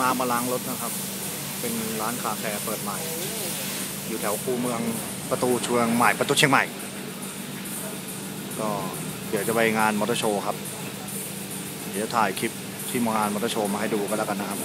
มามาล้างรถนะครับ เป็นร้านคาแฟเปิดใหม่ อยู่แถวคูเมืองประตูเชียงใหม่ประตูเชียงใหม่ ก็เดี๋ยวจะไปงานมอเตอร์โชว์ครับ เดี๋ยวถ่ายคลิปที่งานมอเตอร์โชว์มาให้ดูก็แล้วกันนะครับ